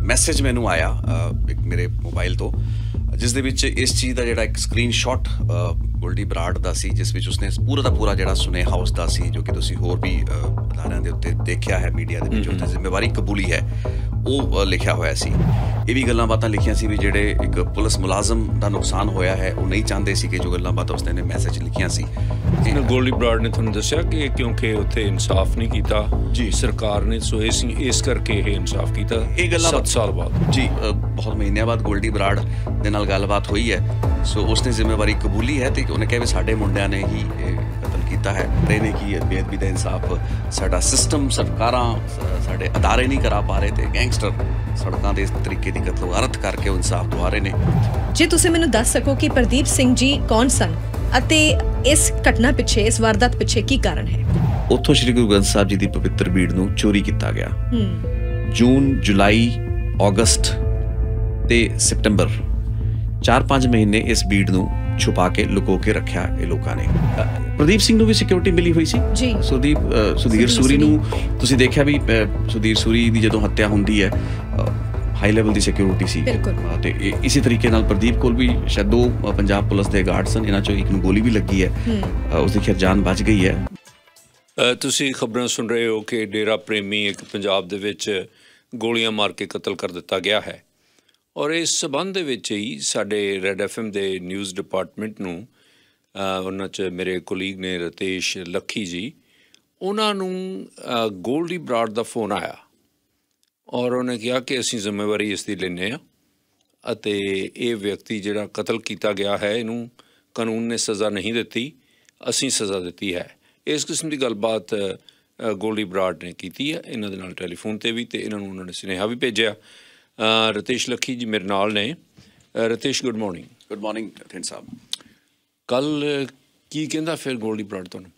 Message ਮੈਨੂੰ ਆਇਆ ਇੱਕ ਮੇਰੇ ਮੋਬਾਈਲ ਤੋਂ। ਜਿਸ ਦੇ ਵਿੱਚ ਇਸ ਚੀਜ਼ ਦਾ ਜਿਹੜਾ ਇੱਕ ਸਕਰੀਨਸ਼ਾਟ ਗੋਲਡੀ ਬਰਾੜ ਦਾ ਸੀ ਜਿਸ ਵਿੱਚ ਉਸਨੇ ਪੂਰਾ ਦਾ ਪੂਰਾ ਜਿਹੜਾ ਸੁਨੇਹਾ ਉਸ ਦਾ ਸੀ ਜੋ ਕਿ ਤੁਸੀਂ ਹੋਰ ਵੀ ਅਦਾਰਿਆਂ ਦੇ ਉੱਤੇ ਦੇਖਿਆ ਹੈ ਮੀਡੀਆ ਦੇ ਵਿੱਚ ਉੱਤੇ ਜ਼ਿੰਮੇਵਾਰੀ ਕਬੂਲੀ ਹੈ ਉਹ ਲਿਖਿਆ ਹੋਇਆ ਸੀ। ਇਹ ਵੀ ਗੱਲਾਂ ਬਾਤਾਂ ਲਿਖੀਆਂ ਸੀ ਵੀ ਜਿਹੜੇ ਇੱਕ ਪੁਲਿਸ ਮੁਲਾਜ਼ਮ ਦਾ ਨੁਕਸਾਨ ਹੋਇਆ ਹੈ ਉਹ ਨਹੀਂ ਚਾਹੁੰਦੇ ਸੀ ਕਿ ਜੋ ਗੱਲਾਂ ਬਾਤਾਂ ਉਸਨੇ ਨੇ ਮੈਸੇਜ ਲਿਖੀਆਂ ਸੀ। ਇਹਨਾਂ ਗੋਲਡੀ ਬਰਾੜ ਨੇ ਤੁਹਾਨੂੰ ਦੱਸਿਆ ਕਿ ਕਿਉਂਕਿ ਉੱਥੇ ਇਨਸਾਫ ਨਹੀਂ ਕੀਤਾ ਜੀ। ਸਰਕਾਰ ਨੇ ਸੋ ਇਸ ਇਸ ਕਰਕੇ ਇਹ ਇਨਸਾਫ ਕੀਤਾ ਇਹ ਗੱਲਾਂ 7 ਸਾਲ ਬਾਅਦ। ਜੀ ਬਹੁਤ ਮਹੀਨਿਆਂ ਬਾਅਦ ਗੋਲਡੀ ਬਰਾੜ ਦੇ ਨਾਲ ਗੱਲਬਾਤ ਹੋਈ ਹੈ। ਸੋ ਉਸਨੇ ਜ਼ਿੰਮੇਵਾਰੀ ਕਬੂਲੀ ਹੈ ਤੇ ਉਹਨੇ ਕਿਹਾ ਵੀ ਸਾਡੇ ਮੁੰਡਿਆਂ ਨੇ ਹੀ ਇਹ ਕਤਲ ਕੀਤਾ ਹੈ। ਤੇ ਨੇ ਕੀ ਬੇਅਦਬੀ ਦਾ ਇਨਸਾਫ ਸਾਡਾ ਸਿਸਟਮ ਸਰਕਾਰਾਂ ਸਾਡੇ ਅਦਾਰੇ ਨਹੀਂ ਕਰਾ ਪਾ ਰਹੇ ਤੇ ਗੈਂਗਸਟਰ ਸੜਕਾਂ ਦੇ ਇਸ ਤਰੀਕੇ ਦੀ ਕਤਲਵਾਰਤ ਕਰਕੇ ਉਹ ਇਨਸਾਫ ਦਵਾ ਰਹੇ ਨੇ। ਜੇ ਤੁਸੀਂ ਮੈਨੂੰ ਦੱਸ ਸਕੋ ਕਿ ਪ੍ਰਦੀਪ ਸਿੰਘ ਜੀ ਕੌਣ ਸਨ ਅਤੇ ਇਸ ਘਟਨਾ ਪਿੱਛੇ ਇਸ ਵਾਰਦਾਤ ਪਿੱਛੇ ਕੀ ਕਾਰਨ ਹੈ? ਉੱਥੋਂ ਸ੍ਰੀ ਗੁਰੂ ਗ੍ਰੰਥ ਸਾਹਿਬ ਜੀ ਦੀ ਪਵਿੱਤਰ ਬੀੜ ਨੂੰ ਚੋਰੀ ਕੀਤਾ ਗਿਆ। ਹੂੰ। ਜੂਨ ਜੁਲਾਈ ਅਗਸਤ ਤੇ ਸਤੰਬਰ 4-5 ਮਹੀਨੇ ਇਸ ਬੀੜ ਨੂੰ ਛੁਪਾ ਕੇ ਲੁਕੋ ਕੇ ਰੱਖਿਆ ਇਹ ਲੋਕਾਂ ਨੇ। ਪ੍ਰਦੀਪ ਸਿੰਘ ਨੂੰ ਵੀ ਸਿਕਿਉਰਿਟੀ ਮਿਲੀ ਹੋਈ ਸੀ? ਜੀ। ਸੁਦੀਪ ਸੁਧੀਰ ਸੂਰੀ ਨੂੰ ਤੁਸੀਂ ਦੇਖਿਆ ਵੀ ਸੁਧੀਰ ਸੂਰੀ ਦੀ ਜਦੋਂ ਹੱਤਿਆ ਹੁੰਦੀ ਹੈ ਹਾਈ ਲੈਵਲ ਦੀ ਸਿਕਿਉਰਿਟੀ ਸੀ। ਤੇ ਇਸੇ ਤਰੀਕੇ ਨਾਲ ਪ੍ਰਦੀਪ ਕੋਲ ਵੀ ਸ਼ਾਇਦ ਦੋ ਪੰਜਾਬ ਪੁਲਿਸ ਦੇ ਗਾਰਡ ਸਨ ਇਹਨਾਂ ਚੋਂ ਇੱਕ ਨੂੰ ਗੋਲੀ ਵੀ ਲੱਗੀ ਹੈ। ਉਸ ਦੀ ਖੈਰ ਜਾਨ ਬਚ ਗਈ ਹੈ। ਤੁਸੀਂ ਖਬਰਾਂ ਸੁਣ ਰਹੇ ਹੋ ਕਿ ਡੇਰਾ ਪ੍ਰੇਮੀ ਇੱਕ ਪੰਜਾਬ ਦੇ ਵਿੱਚ ਗੋਲੀਆਂ ਮਾਰ ਕੇ ਕਤਲ ਕਰ ਦਿੱਤਾ ਗਿਆ ਹੈ। ਔਰ ਇਸ ਸਬੰਧ ਦੇ ਵਿੱਚ ਹੀ ਸਾਡੇ ਰੈਡ ਐਫਐਮ ਦੇ ਨਿਊਜ਼ ਡਿਪਾਰਟਮੈਂਟ ਨੂੰ ਉਹਨਾਂ 'ਚ ਮੇਰੇ ਕੋਲੀਗ ਨੇ ਰਤੇਸ਼ ਲੱਖੀ ਜੀ, ਉਹਨਾਂ ਨੂੰ ਗੋਲਡੀ ਬਰਾਡ ਦਾ ਫੋਨ ਆਇਆ। ਔਰ ਉਹਨੇ ਕਿਹਾ ਕਿ ਅਸੀਂ ਜ਼ਿੰਮੇਵਾਰੀ ਇਸ ਦੀ ਲੈਂਦੇ ਆ ਅਤੇ ਇਹ ਵਿਅਕਤੀ ਜਿਹੜਾ ਕਤਲ ਕੀਤਾ ਗਿਆ ਹੈ, ਇਹਨੂੰ ਕਾਨੂੰਨ ਨੇ ਸਜ਼ਾ ਨਹੀਂ ਦਿੱਤੀ, ਅਸੀਂ ਸਜ਼ਾ ਦਿੱਤੀ ਹੈ। ਇਸ ਕਿਸਮ ਦੀ ਗੱਲਬਾਤ ਗੋਲਡੀ ਬਰਾਡ ਨੇ ਕੀਤੀ ਹੈ। ਇਹਨਾਂ ਦੇ ਨਾਲ ਟੈਲੀਫੋਨ ਤੇ ਵੀ ਤੇ ਇਹਨਾਂ ਨੂੰ ਉਹਨਾਂ ਨੇ ਸੁਨੇਹਾ ਵੀ ਭੇਜਿਆ। ਰਤੇਸ਼ ਲੱਖੀ ਜੀ ਮੇਰੇ ਨਾਲ ਨੇ। Ritesh good morning good morning Thind Sahib. ਕੱਲ ਕੀ ਕਹਿੰਦਾ ਫਿਰ ਗੋਲਡੀ ਬਰਾੜ ਤੁਹਾਨੂੰ?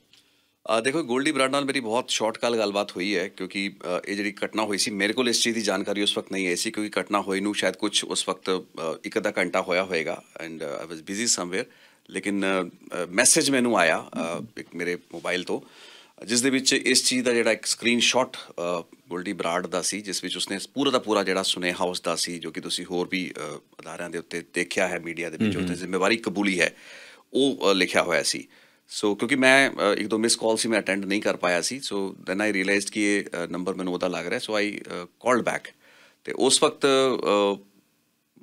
ਆ ਦੇਖੋ ਗੋਲਡੀ ਬਰਾਡ ਨਾਲ ਮੇਰੀ ਬਹੁਤ ਸ਼ਾਰਟ ਕਾਲ ਗੱਲਬਾਤ ਹੋਈ ਹੈ ਕਿਉਂਕਿ ਇਹ ਜਿਹੜੀ ਘਟਨਾ ਹੋਈ ਸੀ ਮੇਰੇ ਕੋਲ ਇਸ ਚੀਜ਼ ਦੀ ਜਾਣਕਾਰੀ ਉਸ ਵਕਤ ਨਹੀਂ ਆਈ ਸੀ ਕਿਉਂਕਿ ਘਟਨਾ ਹੋਈ ਨੂੰ ਸ਼ਾਇਦ ਕੁਝ ਉਸ ਵਕਤ ਇੱਕ ਅੱਧਾ ਘੰਟਾ ਹੋਇਆ ਹੋਵੇਗਾ and I was busy somewhere ਲੇਕਿਨ ਮੈਸੇਜ ਮੈਨੂੰ ਆਇਆ ਇੱਕ ਮੇਰੇ ਮੋਬਾਈਲ ਤੋਂ। ਜਿਸ ਦੇ ਵਿੱਚ ਇਸ ਚੀਜ਼ ਦਾ ਜਿਹੜਾ ਇੱਕ ਸਕਰੀਨਸ਼ਾਟ ਗੋਲਡੀ ਬਰਾਡ ਦਾ ਸੀ ਜਿਸ ਵਿੱਚ ਉਸਨੇ ਪੂਰਾ ਦਾ ਪੂਰਾ ਜਿਹੜਾ ਸੁਨੇਹਾ ਉਸ ਦਾ ਸੀ ਜੋ ਕਿ ਤੁਸੀਂ ਹੋਰ ਵੀ ਅਦਾਰਿਆਂ ਦੇ ਉੱਤੇ ਦੇਖਿਆ ਹੈ ਮੀਡੀਆ ਦੇ ਵਿੱਚ ਉੱਤੇ ਜ਼ਿੰਮੇਵਾਰੀ ਕਬੂਲੀ ਹੈ ਉਹ ਲਿਖਿਆ ਹੋਇਆ ਸੀ। ਸੋ ਕਿਉਂਕਿ ਮੈਂ ਇੱਕ ਦੋ ਮਿਸ ਕਾਲ ਸੀ ਮੈਂ ਅਟੈਂਡ ਨਹੀਂ ਕਰ ਪਾਇਆ ਸੀ ਸੋ ਦੈਨ ਆਈ ਰੀਅਲਾਈਜ਼ਡ ਕਿ ਇਹ ਨੰਬਰ ਮੈਨੂੰ ਉਹਦਾ ਲੱਗ ਰਿਹਾ ਸੋ ਆਈ ਕਾਲਡ ਬੈਕ ਤੇ ਉਸ ਵਕਤ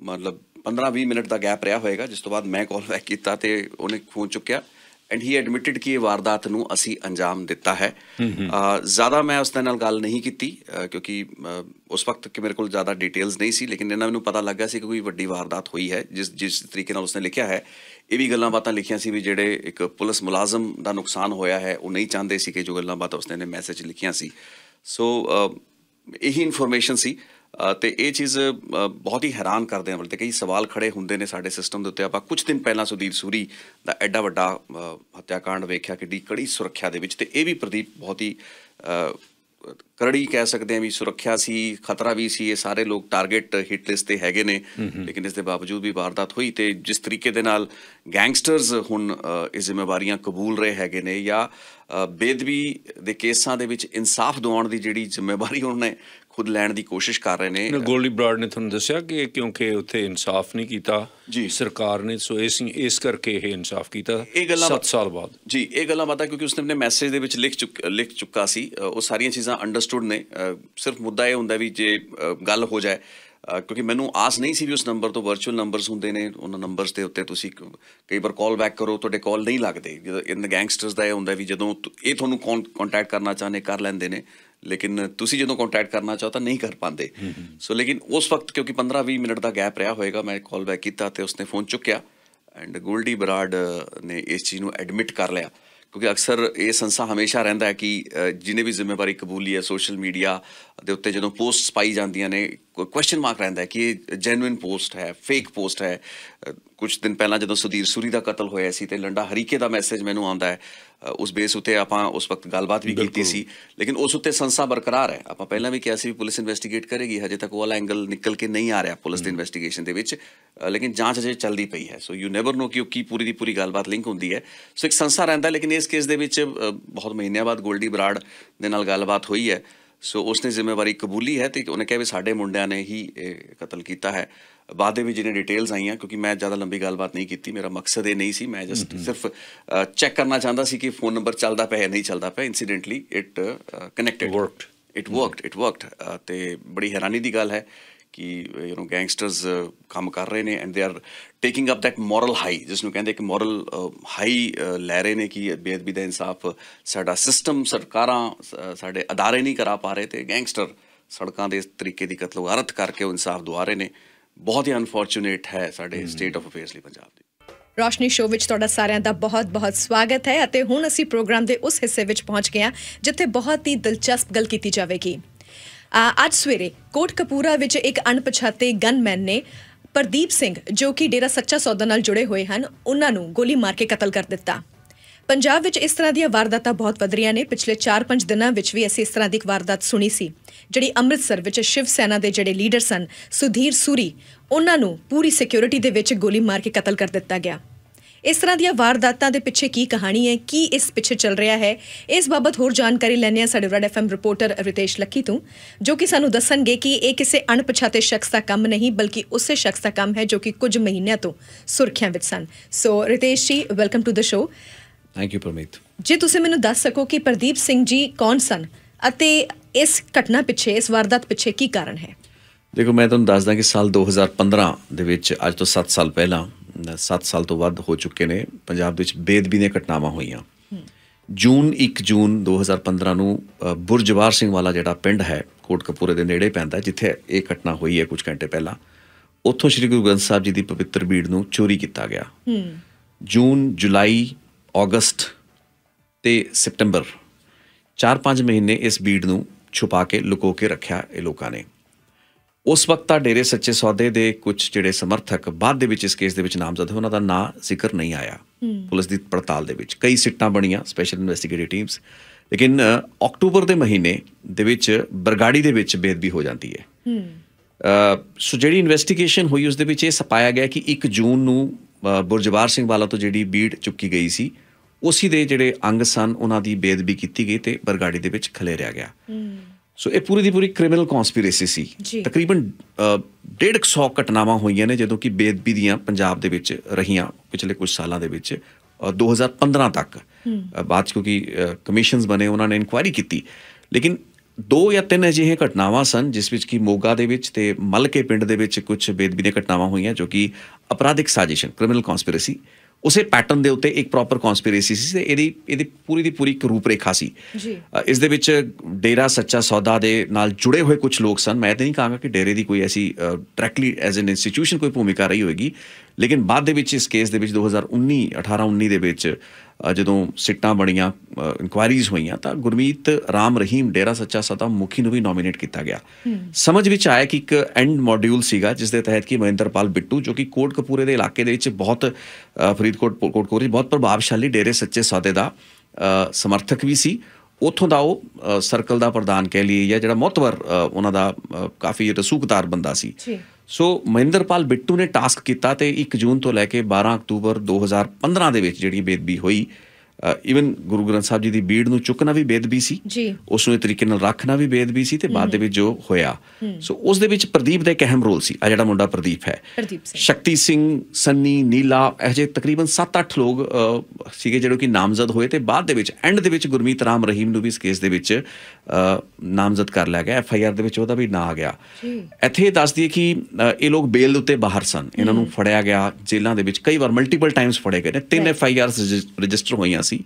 ਮਤਲਬ 15-20 ਮਿੰਟ ਦਾ ਗੈਪ ਰਿਹਾ ਹੋਏਗਾ ਜਿਸ ਤੋਂ ਬਾਅਦ ਮੈਂ ਕਾਲ ਬੈਕ ਕੀਤਾ ਤੇ ਉਹਨੇ ਫੋਨ ਚੁੱਕਿਆ। ਐਂਡ ਹੀ ਐਡਮਿਟਡ ਕਿ ਇਹ ਵਾਰਦਾਤ ਨੂੰ ਅਸੀਂ ਅੰਜਾਮ ਦਿੱਤਾ ਹੈ ਜ਼ਿਆਦਾ ਮੈਂ ਉਸ ਦੇ ਨਾਲ ਗੱਲ ਨਹੀਂ ਕੀਤੀ ਕਿਉਂਕਿ ਉਸ ਵਕਤ ਕਿ ਮੇਰੇ ਕੋਲ ਜ਼ਿਆਦਾ ਡਿਟੇਲਸ ਨਹੀਂ ਸੀ ਲੇਕਿਨ ਇਹਨਾਂ ਮੈਨੂੰ ਪਤਾ ਲੱਗਾ ਸੀ ਕਿ ਕੋਈ ਵੱਡੀ ਵਾਰਦਾਤ ਹੋਈ ਹੈ ਜਿਸ ਜਿਸ ਤਰੀਕੇ ਨਾਲ ਉਸਨੇ ਲਿਖਿਆ ਹੈ ਇਹ ਵੀ ਗੱਲਾਂ ਬਾਤਾਂ ਲਿਖੀਆਂ ਸੀ ਵੀ ਜਿਹੜੇ ਇੱਕ ਪੁਲਿਸ ਮੁਲਾਜ਼ਮ ਦਾ ਨੁਕਸਾਨ ਹੋਇਆ ਹੈ ਉਹ ਨਹੀਂ ਚਾਹੁੰਦੇ ਸੀ ਕਿ ਜੋ ਗੱਲਾਂ ਬਾਤਾਂ ਉਸਨੇ ਨੇ ਮੈਸੇਜ ਲਿਖੀਆਂ ਸੀ ਸੋ ਇਹੀ ਇਨਫੋਰਮੇਸ਼ਨ ਸੀ ਤੇ ਇਹ ਚੀਜ਼ ਬਹੁਤ ਹੀ ਹੈਰਾਨ ਕਰਦੇ ਆ ਬਲਕਿ ਕਈ ਸਵਾਲ ਖੜੇ ਹੁੰਦੇ ਨੇ ਸਾਡੇ ਸਿਸਟਮ ਦੇ ਉੱਤੇ। ਆਪਾਂ ਕੁਝ ਦਿਨ ਪਹਿਲਾਂ ਸੁਦੀਪ ਸੂਰੀ ਦਾ ਐਡਾ ਵੱਡਾ ਹੱਤਿਆਕਾਂਡ ਵੇਖਿਆ ਕਿ ਕੜੀ ਸੁਰੱਖਿਆ ਦੇ ਵਿੱਚ ਤੇ ਇਹ ਵੀ ਪ੍ਰਦੀਪ ਬਹੁਤ ਹੀ ਕਰੜੀ ਕਹਿ ਸਕਦੇ ਆ ਵੀ ਸੁਰੱਖਿਆ ਸੀ ਖਤਰਾ ਵੀ ਸੀ। ਇਹ ਸਾਰੇ ਲੋਕ ਟਾਰਗੇਟ ਹਿੱਟ ਲਿਸਟ ਤੇ ਹੈਗੇ ਨੇ। ਲੇਕਿਨ ਇਸ ਦੇ ਬਾਵਜੂਦ ਵੀ ਵਾਰਦਾਤ ਹੋਈ ਤੇ ਜਿਸ ਤਰੀਕੇ ਦੇ ਨਾਲ ਗੈਂਗਸਟਰਸ ਹੁਣ ਇਹ ਜ਼ਿੰਮੇਵਾਰੀਆਂ ਕਬੂਲ ਰਹੇ ਹੈਗੇ ਨੇ ਜਾਂ ਬੇਦਬੀ ਦੇ ਕੇਸਾਂ ਦੇ ਵਿੱਚ ਇਨਸਾਫ ਦਿਵਾਉਣ ਦੀ ਜਿਹੜੀ ਜ਼ਿੰਮੇਵਾਰੀ ਉਹਨਾਂ ਨੇ ਖੁਦ ਲੈਣ ਦੀ ਕੋਸ਼ਿਸ਼ ਕਰ ਰਹੇ ਨੇ। ਗੋਲਡੀ ਬਰਾੜ ਨੇ ਤੁਹਾਨੂੰ ਦੱਸਿਆ ਕਿ ਕਿਉਂਕਿ ਉੱਥੇ ਇਨਸਾਫ ਨਹੀਂ ਕੀਤਾ। ਸਰਕਾਰ ਨੇ ਸੋ ਇਸ ਇਸ ਕਰਕੇ ਇਹ ਇਨਸਾਫ ਕੀਤਾ ਇਹ ਗੱਲਾਂ 7 ਸਾਲ ਬਾਅਦ। ਜੀ ਇਹ ਗੱਲਾਂ ਬਾਤਾਂ ਕਿਉਂਕਿ ਉਸਨੇ ਆਪਣੇ ਮੈਸੇਜ ਦੇ ਵਿੱਚ ਲਿਖ ਚੁੱਕ ਲਿਖ ਚੁੱਕਾ ਸੀ। ਉਹ ਸਾਰੀਆਂ ਚੀਜ਼ਾਂ ਅੰਡਰਸਟੂਡ ਨੇ। ਸਿਰਫ ਮੁੱਦਾ ਇਹ ਹੁੰਦਾ ਵੀ ਜੇ ਗੱਲ ਹੋ ਜਾਏ ਕਿਉਂਕਿ ਮੈਨੂੰ ਆਸ ਨਹੀਂ ਸੀ ਵੀ ਉਸ ਨੰਬਰ ਤੋਂ ਵਰਚੁਅਲ ਨੰਬਰਸ ਹੁੰਦੇ ਨੇ। ਉਹਨਾਂ ਨੰਬਰਸ ਦੇ ਉੱਤੇ ਤੁਸੀਂ ਕਈ ਵਾਰ ਕਾਲ ਬੈਕ ਕਰੋ ਤੁਹਾਡੇ ਕਾਲ ਨਹੀਂ ਲੱਗਦੇ। ਜਦੋਂ ਇਨ ਗੈਂਗਸਟਰਸ ਦਾ ਇਹ ਹੁੰਦਾ ਵੀ ਜਦੋਂ ਇਹ ਤੁਹਾਨੂੰ ਕੰਟੈਕਟ ਕਰਨਾ ਚਾਹਨੇ ਕਰ ਲੈਂਦੇ ਨੇ। ਲੇਕਿਨ ਤੁਸੀਂ ਜਦੋਂ ਕੰਟੈਕਟ ਕਰਨਾ ਚਾਹੋ ਤਾਂ ਨਹੀਂ ਕਰ ਪਾਉਂਦੇ। ਸੋ ਲੇਕਿਨ ਉਸ ਵਕਤ ਕਿਉਂਕਿ 15-20 ਮਿੰਟ ਦਾ ਗੈਪ ਰਿਹਾ ਹੋਏਗਾ ਮੈਂ ਕਾਲ ਬੈਕ ਕੀਤਾ ਤੇ ਉਸਨੇ ਫੋਨ ਚੁੱਕਿਆ ਐਂਡ ਗੋਲਡੀ ਬਰਾਡ ਨੇ ਇਸ ਚੀਜ਼ ਨੂੰ ਐਡਮਿਟ ਕਰ ਲਿਆ। ਕਿਉਂਕਿ ਅਕਸਰ ਇਹ ਸੰਸਾ ਹਮੇਸ਼ਾ ਰਹਿੰਦਾ ਹੈ ਕਿ ਅ, ਜਿਹਨੇ ਵੀ ਜ਼ਿੰਮੇਵਾਰੀ ਕਬੂਲੀ ਹੈ ਸੋਸ਼ਲ ਮੀਡੀਆ ਦੇ ਉੱਤੇ ਜਦੋਂ ਪੋਸਟਸ ਪਾਈ ਜਾਂਦੀਆਂ ਨੇ ਕੁਐਸਚਨ ਮਾਰਕ ਰਹਿੰਦਾ ਹੈ ਕਿ ਜੈਨੂਇਨ ਪੋਸਟ ਹੈ ਫੇਕ ਪੋਸਟ ਹੈ। ਕੁਝ ਦਿਨ ਪਹਿਲਾਂ ਜਦੋਂ ਸੁਧੀਰ ਸੂਰੀ ਦਾ ਕਤਲ ਹੋਇਆ ਸੀ ਤੇ ਲੰਡਾ ਹਰੀਕੇ ਦਾ ਮੈਸੇਜ ਮੈਨੂੰ ਆਉਂਦਾ ਹੈ ਉਸ ਬੇਸ ਉਤੇ ਆਪਾਂ ਉਸ ਵਕਤ ਗੱਲਬਾਤ ਵੀ ਕੀਤੀ ਸੀ। ਲੇਕਿਨ ਉਸ ਉੱਤੇ ਸੰਸਾ ਬਰਕਰਾਰ ਹੈ। ਆਪਾਂ ਪਹਿਲਾਂ ਵੀ ਕਿਹਾ ਸੀ ਵੀ ਪੁਲਿਸ ਇਨਵੈਸਟੀਗੇਟ ਕਰੇਗੀ ਹਜੇ ਤੱਕ ਉਹ ਵਾਲਾ ਐਂਗਲ ਨਿਕਲ ਕੇ ਨਹੀਂ ਆ ਰਿਹਾ ਪੁਲਿਸ ਦੀ ਇਨਵੈਸਟੀਗੇਸ਼ਨ ਦੇ ਵਿੱਚ। ਲੇਕਿਨ ਜਾਂਚ ਅਜੇ ਚੱਲਦੀ ਪਈ ਹੈ। ਸੋ ਯੂ ਨੈਵਰ ਨੋ ਕਿ ਉਹ ਕੀ ਪੂਰੀ ਦੀ ਪੂਰੀ ਗੱਲਬਾਤ ਲਿੰਕ ਹੁੰਦੀ ਹੈ। ਸੋ ਇੱਕ ਸੰਸਾ ਰਹਿੰਦਾ ਲੇਕਿਨ ਇਸ ਕੇਸ ਦੇ ਵਿੱਚ ਬਹੁਤ ਮਹੀਨਿਆਂ ਬਾਅਦ ਗੋਲਡੀ ਬਰਾੜ ਦੇ ਨਾਲ ਗੱਲਬਾਤ ਹੋਈ ਹੈ। ਸੋ ਉਸਨੇ ਜ਼ਿੰਮੇਵਾਰੀ ਕਬੂਲੀ ਹੈ ਤੇ ਉਹਨੇ ਕਿਹਾ ਵੀ ਸਾਡੇ ਮੁੰਡਿਆਂ ਨੇ ਹੀ ਇਹ ਕਤਲ ਕੀਤਾ ਹੈ। ਬਾਅਦ ਦੇ ਵਿੱਚ ਜਿਹਨੇ ਡਿਟੇਲਸ ਆਈਆਂ ਕਿਉਂਕਿ ਮੈਂ ਜ਼ਿਆਦਾ ਲੰਬੀ ਗੱਲਬਾਤ ਨਹੀਂ ਕੀਤੀ ਮੇਰਾ ਮਕਸਦ ਇਹ ਨਹੀਂ ਸੀ ਮੈਂ ਜਸਟ ਸਿਰਫ ਚੈੱਕ ਕਰਨਾ ਚਾਹੁੰਦਾ ਸੀ ਕਿ ਫੋਨ ਨੰਬਰ ਚੱਲਦਾ ਪਿਆ ਹੈ ਨਹੀਂ ਚੱਲਦਾ ਪਿਆ। Incidentally it connected Worked. It worked it worked ਤੇ ਬੜੀ ਹੈਰਾਨੀ ਦੀ ਗੱਲ ਹੈ। ਕਿ ਯੂ نو ਗੈਂਗਸਟਰਸ ਕੰਮ ਕਰ ਰਹੇ ਨੇ and they are taking up that moral high ਜਿਸ ਨੂੰ ਕਹਿੰਦੇ ਕਿ ਮੋਰਲ ਹਾਈ ਲੈ ਰਹੇ ਨੇ ਕਿ ਬੇਅਦਬੀ ਦਾ ਇਨਸਾਫ ਸਾਡਾ ਸਿਸਟਮ ਸਰਕਾਰਾਂ ਸਾਡੇ ਅਦਾਰੇ ਨਹੀਂ ਕਰਾ ਪਾ ਰਹੇ ਤੇ ਗੈਂਗਸਟਰ ਸੜਕਾਂ ਦੇ ਇਸ ਤਰੀਕੇ ਦੀ ਕਤਲੋਗਾਰਤ ਕਰਕੇ ਉਹ ਇਨਸਾਫ ਦਵਾ ਰਹੇ ਨੇ। ਬਹੁਤ ਹੀ ਅਨਫੋਰਚੂਨੇਟ ਹੈ ਸਾਡੇ ਸਟੇਟ ਆਫ ਅਫੇਅਰਸ ਲਈ ਪੰਜਾਬ ਦੀ। ਰੋਸ਼ਨੀ ਸ਼ੋਅ ਵਿੱਚ ਤੁਹਾਡਾ ਸਾਰਿਆਂ ਦਾ ਬਹੁਤ-ਬਹੁਤ ਸਵਾਗਤ ਹੈ ਅਤੇ ਹੁਣ ਅਸੀਂ ਪ੍ਰੋਗਰਾਮ ਦੇ ਉਸ ਹਿੱਸੇ ਵਿੱਚ ਪਹੁੰਚ ਗਏ ਹਾਂ ਜਿੱਥੇ ਬਹੁਤ ਹੀ ਦਿਲਚਸਪ ਗੱਲ ਕੀਤੀ ਜਾਵੇਗੀ। ਅੱਜ ਸਵੇਰੇ ਕੋਟ ਕਪੂਰਾ ਵਿੱਚ ਇੱਕ ਅਣਪਛਾਤੇ ਗਨਮੈਨ ਨੇ ਪ੍ਰਦੀਪ ਸਿੰਘ, ਜੋ ਕਿ ਡੇਰਾ ਸੱਚਾ ਸੌਦਾ ਨਾਲ ਜੁੜੇ ਹੋਏ ਹਨ, ਉਹਨਾਂ ਨੂੰ ਗੋਲੀ ਮਾਰ ਕੇ ਕਤਲ ਕਰ ਦਿੱਤਾ। ਪੰਜਾਬ ਵਿੱਚ ਇਸ ਤਰ੍ਹਾਂ ਦੀਆਂ ਵਾਰਦਾਤਾਂ ਬਹੁਤ ਵਧ ਰਹੀਆਂ ਨੇ। ਪਿਛਲੇ 4-5 ਦਿਨਾਂ ਵਿੱਚ ਵੀ ਅਸੀਂ ਇਸ ਤਰ੍ਹਾਂ ਦੀ ਇੱਕ ਵਾਰਦਾਤ ਸੁਣੀ ਸੀ, ਜਿਹੜੀ ਅੰਮ੍ਰਿਤਸਰ ਵਿੱਚ ਸ਼ਿਵ ਸੈਨਾ ਦੇ ਜਿਹੜੇ ਲੀਡਰ ਸਨ, ਸੁਧੀਰ ਸੂਰੀ, ਉਹਨਾਂ ਨੂੰ ਪੂਰੀ ਸਿਕਿਉਰਿਟੀ ਦੇ ਵਿੱਚ ਗੋਲੀ ਮਾਰ ਕੇ ਕਤਲ ਕਰ ਦਿੱਤਾ ਗਿਆ। ਇਸ ਤਰ੍ਹਾਂ ਦੀਆਂ ਵਾਰਦਾਤਾਂ ਦੇ ਪਿੱਛੇ ਕੀ ਕਹਾਣੀ ਹੈ ਕੀ ਇਸ ਪਿੱਛੇ ਚੱਲ ਰਿਹਾ ਹੈ? ਇਸ ਬਾਬਤ ਹੋਰ ਜਾਣਕਾਰੀ ਲੈਣੇ ਆ ਸਾਡੇ Red FM reporter Ritesh Lucky ਤੋਂ ਜੋ ਕਿ ਸਾਨੂੰ ਦੱਸਣਗੇ ਕਿ ਇਹ ਕਿਸੇ ਅਣਪਛਾਤੇ ਸ਼ਖਸ ਦਾ ਕੰਮ ਨਹੀਂ ਬਲਕਿ ਉਸੇ ਸ਼ਖਸ ਦਾ ਕੰਮ ਹੈ ਜੋ ਕਿ ਕੁਝ ਮਹੀਨਿਆਂ ਤੋਂ ਸੁਰਖੀਆਂ ਵਿੱਚ ਸਨ। So Ritesh ji welcome to the show thank you Parmeet ਜੇ ਤੁਸੀਂ ਮੈਨੂੰ ਦੱਸ ਸਕੋ ਕਿ ਪ੍ਰਦੀਪ ਸਿੰਘ ਜੀ ਕੌਣ ਸਨ ਅਤੇ ਇਸ ਘਟਨਾ ਪਿੱਛੇ ਇਸ ਵਾਰਦਾਤ ਪਿੱਛੇ ਕੀ ਕਾਰਨ ਹੈ? ਦੇਖੋ ਮੈਂ ਤੁਹਾਨੂੰ ਦੱਸਦਾ ਕਿ ਸਾਲ 2015 ਦੇ ਵਿੱਚ ਅੱਜ ਤੋਂ 7 ਸਾਲ ਪਹਿਲਾਂ 7 ਸਾਲ ਤੋਂ ਵੱਧ ਹੋ ਚੁੱਕੇ ਨੇ। ਪੰਜਾਬ ਵਿੱਚ ਬੇਦਬੀ ਦੀਆਂ ਘਟਨਾਵਾਂ ਹੋਈਆਂ। ਜੂਨ 1 ਜੂਨ 2015 ਨੂੰ ਬੁਰਜਵਾਰ ਸਿੰਘ ਵਾਲਾ ਜਿਹੜਾ ਪਿੰਡ ਹੈ ਕੋਟਕਪੂਰੇ ਦੇ ਨੇੜੇ ਪੈਂਦਾ ਜਿੱਥੇ ਇਹ ਘਟਨਾ ਹੋਈ ਹੈ ਕੁਝ ਘੰਟੇ ਪਹਿਲਾਂ। ਉੱਥੋਂ ਸ੍ਰੀ ਗੁਰੂ ਗ੍ਰੰਥ ਸਾਹਿਬ ਜੀ ਦੀ ਪਵਿੱਤਰ ਬੀੜ ਨੂੰ ਚੋਰੀ ਕੀਤਾ ਗਿਆ। ਜੂਨ ਜੁਲਾਈ ਅਗਸਤ ਤੇ ਸਪਟੈਂਬਰ 4-5 ਮਹੀਨੇ ਇਸ ਬੀੜ ਨੂੰ ਛੁਪਾ ਕੇ ਲੁਕੋ ਕੇ ਰੱਖਿਆ ਇਹ ਲੋਕਾਂ ਨੇ। ਉਸ ਵਕਤ ਤਾਂ ਡੇਰੇ ਸੱਚੇ ਸੌਦੇ ਦੇ ਕੁਝ ਜਿਹੜੇ ਸਮਰਥਕ ਬਾਅਦ ਦੇ ਵਿੱਚ ਇਸ ਕੇਸ ਦੇ ਵਿੱਚ ਨਾਮਜ਼ਦ ਹੋਏ ਉਹਨਾਂ ਦਾ ਨਾਂ ਜ਼ਿਕਰ ਨਹੀਂ ਆਇਆ। ਪੁਲਿਸ ਦੀ ਪੜਤਾਲ ਦੇ ਵਿੱਚ ਕਈ ਸਿੱਟਾਂ ਬਣੀਆਂ ਸਪੈਸ਼ਲ ਇਨਵੈਸਟੀਗੇਟਿਵ ਟੀਮਸ ਲੇਕਿਨ ਅਕਤੂਬਰ ਦੇ ਮਹੀਨੇ ਦੇ ਵਿੱਚ ਬਰਗਾੜੀ ਦੇ ਵਿੱਚ ਬੇਦਬੀ ਹੋ ਜਾਂਦੀ ਹੈ। ਸੋ ਜਿਹੜੀ ਇਨਵੈਸਟੀਗੇਸ਼ਨ ਹੋਈ ਉਸ ਦੇ ਵਿੱਚ ਇਹ ਸਪਾਇਆ ਗਿਆ ਕਿ 1 ਜੂਨ ਨੂੰ ਬੁਰਜਵਾਰ ਸਿੰਘ ਵਾਲਾ ਤੋਂ ਜਿਹੜੀ ਬੀੜ ਚੁੱਕੀ ਗਈ ਸੀ ਉਸੇ ਦੇ ਜਿਹੜੇ ਅੰਗ ਸਨ ਉਹਨਾਂ ਦੀ ਬੇਦਬੀ ਕੀਤੀ ਗਈ ਤੇ ਬਰਗਾੜੀ ਦੇ ਵਿੱਚ ਖਲੇਰਿਆ ਗਿਆ। ਸੋ ਇਹ ਪੂਰੀ ਦੀ ਪੂਰੀ ਕ੍ਰਿਮੀਨਲ ਕਨਸਪੀਰੇਸੀ ਸੀ। ਤਕਰੀਬਨ ਅ, ਡੇਢ ਕੁ ਸੌ ਘਟਨਾਵਾਂ ਹੋਈਆਂ ਨੇ ਜਦੋਂ ਕਿ ਬੇਦਬੀ ਦੀਆਂ ਪੰਜਾਬ ਦੇ ਵਿੱਚ ਰਹੀਆਂ ਪਿਛਲੇ ਕੁਝ ਸਾਲਾਂ ਦੇ ਵਿੱਚ ਅ, 2015 ਤੱਕ। ਬਾਅਦ ਕਿਉਂਕਿ ਕਮਿਸ਼ਨਸ ਬਣੇ ਉਹਨਾਂ ਨੇ ਇਨਕੁਆਇਰੀ ਕੀਤੀ। ਲੇਕਿਨ ਦੋ ਜਾਂ ਤਿੰਨ ਅਜਿਹੇ ਘਟਨਾਵਾਂ ਸਨ ਜਿਸ ਵਿੱਚ ਕਿ ਮੋਗਾ ਦੇ ਵਿੱਚ ਤੇ ਮਲਕੇ ਪਿੰਡ ਦੇ ਵਿੱਚ ਕੁਝ ਬੇਦਬੀ ਦੀਆਂ ਘਟਨਾਵਾਂ ਹੋਈਆਂ ਜੋ ਕਿ ਅਪਰਾਧਿਕ ਸਾਜ਼ਿਸ਼ ਕ੍ਰਿਮੀਨਲ ਕਨਸਪੀਰੇਸੀ ਉਸੇ ਪੈਟਰਨ ਦੇ ਉੱਤੇ ਇੱਕ ਪ੍ਰੋਪਰ ਕਨਸਪੀਰੇਸੀ ਸੀ ਤੇ ਇਹਦੀ ਇਹਦੀ ਪੂਰੀ ਦੀ ਪੂਰੀ ਇੱਕ ਰੂਪਰੇਖਾ ਸੀ। ਜੀ। ਇਸ ਦੇ ਵਿੱਚ ਡੇਰਾ ਸੱਚਾ ਸੌਦਾ ਦੇ ਨਾਲ ਜੁੜੇ ਹੋਏ ਕੁਝ ਲੋਕ ਸਨ। ਮੈਂ ਤਾਂ ਨਹੀਂ ਕਹਾਂਗਾ ਕਿ ਡੇਰੇ ਦੀ ਕੋਈ ਐਸੀ ਡਾਇਰੈਕਟਲੀ ਐਜ਼ ਐਨ ਇੰਸਟੀਟਿਊਸ਼ਨ ਕੋਈ ਭੂਮਿਕਾ ਰਹੀ ਹੋਏਗੀ। ਲੇਕਿਨ ਬਾਅਦ ਦੇ ਵਿੱਚ ਇਸ ਕੇਸ ਦੇ ਵਿੱਚ 2019 18 19 ਦੇ ਵਿੱਚ ਜਦੋਂ ਸਿੱਟਾਂ ਬਣੀਆਂ ਇਨਕੁਆਇਰੀਜ਼ ਹੋਈਆਂ ਤਾਂ ਗੁਰਮੀਤ ਰਾਮ ਰਹੀਮ ਡੇਰਾ ਸੱਚਾ ਸੌਦਾ ਮੁਖੀ ਨੂੰ ਵੀ ਨੋਮੀਨੇਟ ਕੀਤਾ ਗਿਆ। ਸਮਝ ਵਿੱਚ ਆਇਆ ਕਿ ਇੱਕ ਐਂਡ ਮੋਡਿਊਲ ਸੀਗਾ ਜਿਸ ਦੇ ਤਹਿਤ ਕਿ ਮਹਿੰਦਰਪਾਲ ਬਿੱਟੂ ਜੋ ਕਿ ਕੋਟ ਕਪੂਰੇ ਦੇ ਇਲਾਕੇ ਦੇ ਵਿੱਚ ਬਹੁਤ ਫਰੀਦਕੋਟ ਕੋਟਕੋਰੀ ਬਹੁਤ ਪ੍ਰਭਾਵਸ਼ਾਲੀ ਡੇਰੇ ਸੱਚੇ ਸੌਦੇ ਦਾ ਸਮਰਥਕ ਵੀ ਸੀ। ਉੱਥੋਂ ਦਾ ਉਹ ਸਰਕਲ ਦਾ ਪ੍ਰਧਾਨ ਕਹਿ ਲਈਏ ਜਾਂ ਜਿਹੜਾ ਮੋਤਵਰ ਉਹਨਾਂ ਦਾ ਕਾਫੀ ਰਸੂਖਦਾਰ ਬੰਦਾ ਸੀ। ਸੋ ਮਹਿੰਦਰਪਾਲ ਬਿੱਟੂ ਨੇ ਟਾਸਕ ਕੀਤਾ ਤੇ 1 ਜੂਨ ਤੋਂ ਲੈ ਕੇ 12 ਅਕਤੂਬਰ 2015 ਦੇ ਵਿੱਚ ਜਿਹੜੀ ਬੇਦਬੀ ਹੋਈ ਇਵਨ ਗੁਰੂ ਗ੍ਰੰਥ ਸਾਹਿਬ ਜੀ ਦੀ ਬੀੜ ਨੂੰ ਚੁੱਕਣਾ ਵੀ ਬੇਦਬੀ ਸੀ। ਜੀ। ਉਸ ਨੂੰ ਇਹ ਤਰੀਕੇ ਨਾਲ ਰੱਖਣਾ ਵੀ ਬੇਦਬੀ ਸੀ ਤੇ ਬਾਅਦ ਦੇ ਵਿੱਚ ਜੋ ਹੋਇਆ। ਸੋ ਉਸ ਦੇ ਵਿੱਚ ਪ੍ਰਦੀਪ ਦਾ ਇੱਕ ਅਹਿਮ ਰੋਲ ਸੀ। ਆ ਜਿਹੜਾ ਮੁੰਡਾ ਪ੍ਰਦੀਪ ਹੈ। ਪ੍ਰਦੀਪ ਸਿੰਘ। ਸ਼ਕਤੀ ਸਿੰਘ ਸੰਨੀ ਨੀਲਾ ਜਿਹੇ ਤਕਰੀਬਨ 7-8 ਲੋਕ ਸੀਗੇ ਜਿਹੜੇ ਕਿ ਨਾਮਜ਼ਦ ਹੋਏ ਤੇ ਬਾਅਦ ਦੇ ਵਿੱਚ ਐਂਡ ਦੇ ਵਿੱਚ ਗੁਰਮੀਤ ਰਾਮ ਰਹੀਮ ਨੂੰ ਵੀ ਇਸ ਕੇਸ ਦੇ ਵਿੱਚ ਨਾਮਜ਼ਦ ਕਰ ਲਿਆ ਗਿਆ। ਐਫ ਆਈ ਆਰ ਦੇ ਵਿੱਚ ਉਹਦਾ ਵੀ ਨਾਂ ਆ ਗਿਆ। ਇੱਥੇ ਦੱਸ ਦਈਏ ਕਿ ਇਹ ਲੋਕ ਬੇਲ ਦੇ ਉੱਤੇ ਬਾਹਰ ਸਨ। ਇਹਨਾਂ ਨੂੰ ਫੜਿਆ ਗਿਆ ਜੇਲ੍ਹਾਂ ਦੇ ਵਿੱਚ। ਕਈ ਵਾਰ ਮਲਟੀਪਲ ਟਾਈਮਸ ਫੜੇ ਗਏ ਨੇ। ਤਿੰਨ. ਐਫ ਆਈ ਆਰ ਰਜਿਸਟਰ ਹੋਈਆਂ ਸੀ।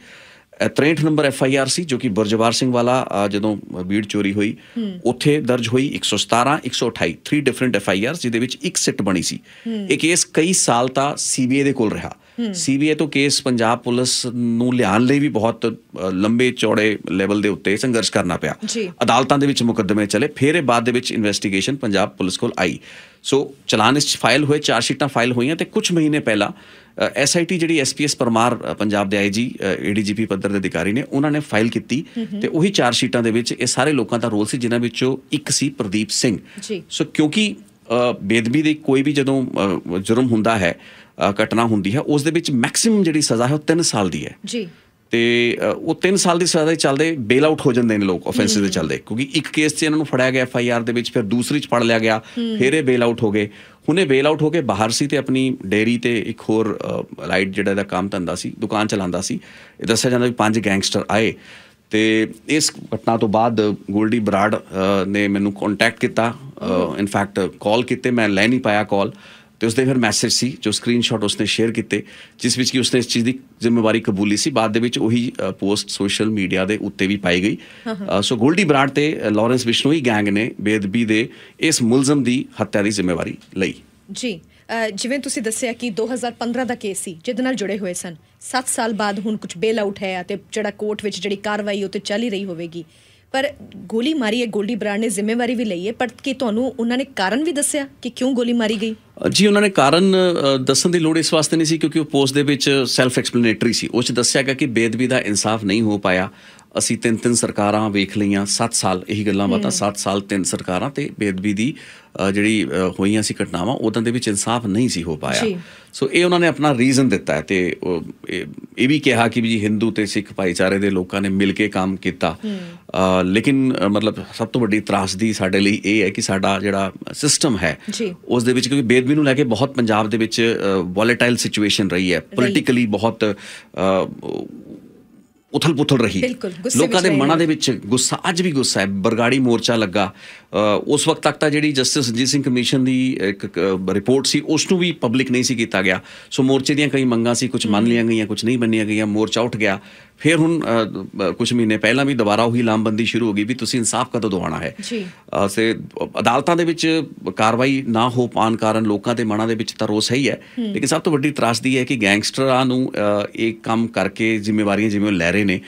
ਅ, 63 ਨੰਬਰ ਐਫ ਆਈ ਆਰ ਸੀ ਜੋ ਕਿ ਬੁਰਜਵਾਰ ਸਿੰਘ ਵਾਲਾ ਜਦੋਂ ਬੀੜ ਚੋਰੀ ਹੋਈ ਉੱਥੇ ਦਰਜ ਹੋਈ 117 128 3 ਡਿਫਰੈਂਟ ਐਫ ਆਈ ਆਰ ਜਿਹਦੇ ਵਿੱਚ ਇੱਕ ਸਿੱਟ ਬਣੀ ਸੀ। ਇਹ ਕੇਸ ਕਈ ਸਾਲ ਤਾਂ ਸੀਬੀਆਈ ਦੇ ਕੋਲ ਰਿਹਾ। ਸੀਬੀਆਈ ਤੋਂ ਕੇਸ ਪੰਜਾਬ ਪੁਲਿਸ ਨੂੰ ਲਿਆਉਣ ਲਈ ਵੀ ਬਹੁਤ ਲੰਬੇ ਚੌੜੇ ਲੈਵਲ ਦੇ ਉੱਤੇ ਸੰਘਰਸ਼ ਕਰਨਾ ਪਿਆ। ਅਦਾਲਤਾਂ ਦੇ ਵਿੱਚ ਮੁਕੱਦਮੇ ਚਲੇ ਫਿਰ ਇਹ ਬਾਅਦ ਦੇ ਵਿੱਚ ਇਨਵੈਸਟੀਗੇਸ਼ਨ ਪੰਜਾਬ ਪੁਲਿਸ ਕੋਲ ਆਈ। ਸੋ ਚਲਾਨ ਇਸ ਫਾਈਲ ਹੋਏ ਚਾਰ ਸ਼ੀਟਾਂ ਫਾਈਲ ਹੋਈਆਂ ਤੇ ਕੁਝ ਮਹੀਨੇ ਪਹਿਲਾਂ ਐਸਆਈਟੀ ਜਿਹੜੀ ਐਸਪੀਐਸ ਪਰਮਾਰ ਪੰਜਾਬ ਦੇ ਆਈਜੀ ਏਡੀਜੀਪੀ ਪੱਧਰ ਦੇ ਅਧਿਕਾਰੀ ਨੇ ਉਹਨਾਂ ਨੇ ਫਾਈਲ ਕੀਤੀ ਤੇ ਉਹੀ ਚਾਰ ਸ਼ੀਟਾਂ ਦੇ ਵਿੱਚ ਇਹ ਸਾਰੇ ਲੋਕਾਂ ਦਾ ਰੋਲ ਸੀ ਜਿਨ੍ਹਾਂ ਵਿੱਚੋਂ ਇੱਕ ਸੀ ਪ੍ਰਦੀਪ ਸਿੰਘ। ਸੋ ਕਿਉਂਕਿ ਬੇਦਬੀ ਦੀ ਕੋਈ ਵੀ ਜਦੋਂ ਜੁਰਮ ਹੁੰਦਾ ਹੈ ਘਟਨਾ ਹੁੰਦੀ ਹੈ ਉਸ ਦੇ ਵਿੱਚ ਮੈਕਸਿਮਮ ਜਿਹੜੀ ਸਜ਼ਾ ਹੈ ਉਹ 3 ਸਾਲ ਦੀ ਹੈ। ਜੀ। ਤੇ ਉਹ 3 ਸਾਲ ਦੀ ਸਜ਼ਾ ਦੇ ਚੱਲਦੇ ਬੇਲ ਆਊਟ ਹੋ ਜਾਂਦੇ ਨੇ ਲੋਕ ਆਫੈਂਸਿਸ ਦੇ ਚੱਲਦੇ। ਕਿਉਂਕਿ ਇੱਕ ਕੇਸ 'ਚ ਇਹਨਾਂ ਨੂੰ ਫੜਿਆ ਗਿਆ ਐਫ ਆਈ ਆਰ ਦੇ ਵਿੱਚ ਫਿਰ ਦੂਸਰੀ 'ਚ ਫੜ ਲਿਆ ਗਿਆ ਫਿਰ ਇਹ ਬੇਲ ਆਊਟ ਹੋ ਗਏ। ਹੁਣੇ ਬੇਲ ਆਊਟ ਹੋ ਕੇ ਬਾਹਰ ਸੀ ਤੇ ਆਪਣੀ ਡੇਰੀ ਤੇ ਇੱਕ ਹੋਰ ਲਾਈਟ ਜਿਹੜਾ ਇਹਦਾ ਕੰਮ ਧੰਦਾ ਸੀ ਦੁਕਾਨ ਚਲਾਉਂਦਾ ਸੀ। ਇਹ ਦੱਸਿਆ ਜਾਂਦਾ ਵੀ ਪੰਜ ਗੈਂਗਸਟਰ ਆਏ। ਤੇ ਇਸ ਘਟਨਾ ਤੋਂ ਬਾਅਦ ਗੋਲਡੀ ਬਰਾੜ ਅ, ਨੇ ਮੈਨੂੰ ਕੰਟੈਕਟ ਕੀਤਾ। ਇਨਫੈਕਟ ਕਾਲ ਕੀਤੇ ਮੈਂ ਲੈ ਨਹੀਂ ਪਾਇਆ ਕਾਲ ਤੇ ਉਸਦੇ ਫਿਰ ਮੈਸੇਜ ਸੀ ਜੋ ਸਕਰੀਨਸ਼ਾਟ ਉਸਨੇ ਸ਼ੇਅਰ ਕੀਤੇ ਜਿਸ ਵਿੱਚ ਕਿ ਉਸਨੇ ਇਸ ਚੀਜ਼ ਦੀ ਜ਼ਿੰਮੇਵਾਰੀ ਕਬੂਲੀ ਸੀ। ਬਾਅਦ ਦੇ ਵਿੱਚ ਉਹੀ ਪੋਸਟ ਸੋਸ਼ਲ ਮੀਡੀਆ ਦੇ ਉੱਤੇ ਵੀ ਪਾਈ ਗਈ। ਸੋ ਗੋਲਡੀ ਬਰਾੜ ਤੇ ਅ, ਲਾਰੈਂਸ ਬਿਸ਼ਨੋਈ ਗੈਂਗ ਨੇ ਬੇਦਬੀ ਦੇ ਇਸ ਮੁਲਜ਼ਮ ਦੀ ਹੱਤਿਆ ਦੀ ਜ਼ਿੰਮੇਵਾਰੀ ਲਈ। ਜੀ ਜਿਵੇਂ ਤੁਸੀਂ ਦੱਸਿਆ ਕਿ 2015 ਦਾ ਕੇਸ ਸੀ ਜਿਹਦੇ ਨਾਲ ਜੁੜੇ ਹੋਏ ਸਨ। 7 ਸਾਲ ਬਾਅਦ ਹੁਣ ਕੁਝ ਬੇਲ ਆਊਟ ਹੈ ਅਤੇ ਜਿਹੜਾ ਕੋਰਟ ਵਿੱਚ ਜਿਹੜੀ ਕਾਰਵਾਈ ਉਹ ਤੇ ਚੱਲ ਹੀ ਰਹੀ ਹੋਵੇਗੀ। ਪਰ ਗੋਲੀ ਮਾਰੀ ਹੈ ਗੋਲਡੀ ਬਰਾੜ ਨੇ ਜ਼ਿੰਮੇਵਾਰੀ ਵੀ ਲਈ ਹੈ, ਪਰ ਕੀ ਤੁਹਾਨੂੰ ਉਹਨਾਂ ਨੇ ਕਾਰਨ ਵੀ ਦੱਸਿਆ ਕਿ ਕਿਉਂ ਗੋਲੀ ਮਾਰੀ ਗਈ? ਜੀ, ਉਹਨਾਂ ਨੇ ਕਾਰਨ ਦੱਸਣ ਦੀ ਲੋੜ ਇਸ ਵਾਸਤੇ ਨਹੀਂ ਸੀ ਕਿਉਂਕਿ ਉਹ ਪੋਸਟ ਦੇ ਵਿੱਚ ਸੈਲਫ ਐਕਸਪਲੇਨੇਟਰੀ ਸੀ। ਉਹ ਚ ਦੱਸਿਆ ਗਿਆ ਕਿ ਬੇਦਬੀ ਦਾ ਇਨਸਾਫ ਨਹੀਂ ਹੋ ਪਾਇਆ। ਅਸੀਂ ਤਿੰਨ ਤਿੰਨ ਸਰਕਾਰਾਂ ਵੇਖ ਲਈਆਂ 7 ਸਾਲ ਇਹੀ ਗੱਲਾਂ ਬਾਤਾਂ 7 ਸਾਲ ਤਿੰਨ ਸਰਕਾਰਾਂ ਤੇ ਬੇਦਬੀ ਦੀ ਜਿਹੜੀ ਹੋਈਆਂ ਸੀ ਘਟਨਾਵਾਂ ਉਦੋਂ ਦੇ ਵਿੱਚ ਇਨਸਾਫ ਨਹੀਂ ਸੀ ਹੋ। ਪਾਇਆ। ਸੋ ਇਹ ਉਹਨਾਂ ਨੇ ਆਪਣਾ ਰੀਜ਼ਨ ਦਿੱਤਾ ਹੈ ਤੇ ਇਹ ਵੀ ਕਿਹਾ ਕਿ ਜੀ ਹਿੰਦੂ ਤੇ ਸਿੱਖ ਭਾਈਚਾਰੇ ਦੇ ਲੋਕਾਂ ਨੇ ਮਿਲ ਕੇ ਕੰਮ ਕੀਤਾ। ਲੇਕਿਨ ਮਤਲਬ ਸਭ ਤੋਂ ਵੱਡੀ ਤਰਾਸਦੀ ਸਾਡੇ ਲਈ ਇਹ ਹੈ ਕਿ ਸਾਡਾ ਜਿਹੜਾ ਸਿਸਟਮ ਹੈ। ਉਸ ਦੇ ਵਿੱਚ ਕਿਉਂਕਿ ਬੇਦਬੀ ਨੂੰ ਲੈ ਕੇ ਬਹੁਤ ਪੰਜਾਬ ਦੇ ਵਿੱਚ ਵੋਲੇਟਾਈਲ ਸਿਚੁਏਸ਼ਨ ਰਹੀ ਹੈ। ਪੋਲਿਟਿਕਲੀ ਬਹੁਤ ਉਥਲ ਪੁਥਲ ਰਹੀ ਲੋਕਾਂ ਦੇ ਮਨਾਂ। ਦੇ ਵਿੱਚ ਗੁੱਸਾ ਅੱਜ ਵੀ ਗੁੱਸਾ ਹੈ ਬਰਗਾੜੀ ਮੋਰਚਾ ਲੱਗਾ। ਉਸ ਵਕਤ ਤੱਕ ਤਾਂ ਜਿਹੜੀ ਜਸਟਿਸ ਸੰਜੀਤ ਸਿੰਘ ਕਮਿਸ਼ਨ ਦੀ ਇੱਕ ਰਿਪੋਰਟ ਸੀ ਉਸ ਨੂੰ ਵੀ ਪਬਲਿਕ ਨਹੀਂ ਸੀ ਕੀਤਾ ਗਿਆ। ਸੋ ਮੋਰਚੇ ਦੀਆਂ ਕਈ ਮੰਗਾਂ ਸੀ ਕੁਝ ਮੰਨ ਲਈਆਂ ਗਈਆਂ ਕੁਝ ਨਹੀਂ ਮੰਨੀਆਂ ਗਈਆਂ ਮੋਰਚਾ ਉੱਠ ਗਿਆ। ਫਿਰ ਹੁਣ ਕੁਝ ਮਹੀਨੇ ਪਹਿਲਾਂ ਵੀ ਦੁਬਾਰਾ ਉਹੀ ਲਾਮਬੰਦੀ ਸ਼ੁਰੂ ਹੋ ਗਈ ਵੀ ਤੁਸੀਂ ਇਨਸਾਫ ਕਦੋਂ ਦਿਵਾਉਣਾ ਹੈ। ਜੀ। ਸੇ ਅਦਾਲਤਾਂ ਦੇ ਵਿੱਚ ਕਾਰਵਾਈ ਨਾ ਹੋ ਪਾਉਣ ਕਾਰਨ ਲੋਕਾਂ ਦੇ ਮਨਾਂ ਦੇ ਵਿੱਚ ਤਾਂ ਰੋਸ ਹੈ ਹੀ ਹੈ। ਲੇਕਿਨ ਸਭ ਤੋਂ ਵੱਡੀ ਤਰਾਸਦੀ ਹੈ ਕਿ ਗੈਂਗਸਟਰਾਂ ਨੂੰ ਇਹ ਕੰਮ ਕਰਕੇ ਜ਼ਿੰਮੇਵਾਰੀਆਂ ਜਿਵੇਂ ਉਹ ਲੈ ਰਹੇ ਨੇ।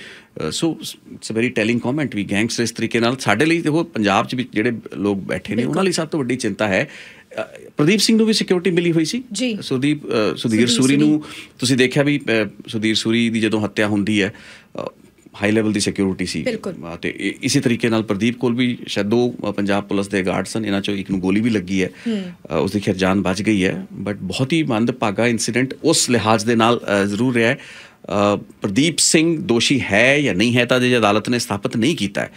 So it's uh very telling comment we gangster ਇਸ ਤਰੀਕੇ ਨਾਲ ਸਾਡੇ ਲਈ ਦੇਖੋ ਪੰਜਾਬ 'ਚ ਵੀ ਜਿਹੜੇ ਲੋਕ ਬੈਠੇ ਨੇ ਉਹਨਾਂ ਲਈ ਸਭ ਤੋਂ ਵੱਡੀ ਚਿੰਤਾ ਹੈ। ਪ੍ਰਦੀਪ ਸਿੰਘ ਨੂੰ ਵੀ ਸਿਕਿਉਰਿਟੀ ਮਿਲੀ ਹੋਈ ਸੀ। ਸੁਦੀਪ ਸੁਧੀਰ ਸੂਰੀ ਨੂੰ ਤੁਸੀਂ ਦੇਖਿਆ ਵੀ ਸੁਧੀਰ ਸੂਰੀ ਦੀ ਜਦੋਂ ਹੱਤਿਆ ਹੁੰਦੀ ਹੈ ਹਾਈ ਲੈਵਲ ਦੀ ਸਿਕਿਉਰਿਟੀ ਸੀ। ਤੇ ਇਸੇ ਤਰੀਕੇ ਨਾਲ ਪ੍ਰਦੀਪ ਕੋਲ ਵੀ ਸ਼ਾਇਦ ਦੋ ਪੰਜਾਬ ਪੁਲਿਸ ਦੇ ਗਾਰਡ ਸਨ ਇਹਨਾਂ ਚੋਂ ਇੱਕ ਨੂੰ ਗੋਲੀ ਵੀ ਲੱਗੀ ਹੈ। ਉਸ ਦੀ ਖੈਰ ਜਾਨ ਬਚ ਗਈ ਹੈ ਬਟ ਬਹੁਤ ਹੀ ਮੰਦਭਾਗਾ ਇਨਸੀਡੈਂਟ ਉਸ ਲਿਹਾਜ਼ ਦੇ ਨਾਲ ਜ਼ਰੂਰ ਰਿਹਾ ਪ੍ਰਦੀਪ ਸਿੰਘ ਦੋਸ਼ੀ ਹੈ ਜਾਂ ਨਹੀਂ ਹੈ ਤਾਂ ਜੇ ਅਦਾਲਤ ਨੇ ਸਥਾਪਿਤ ਨਹੀਂ ਕੀਤਾ ਹੈ।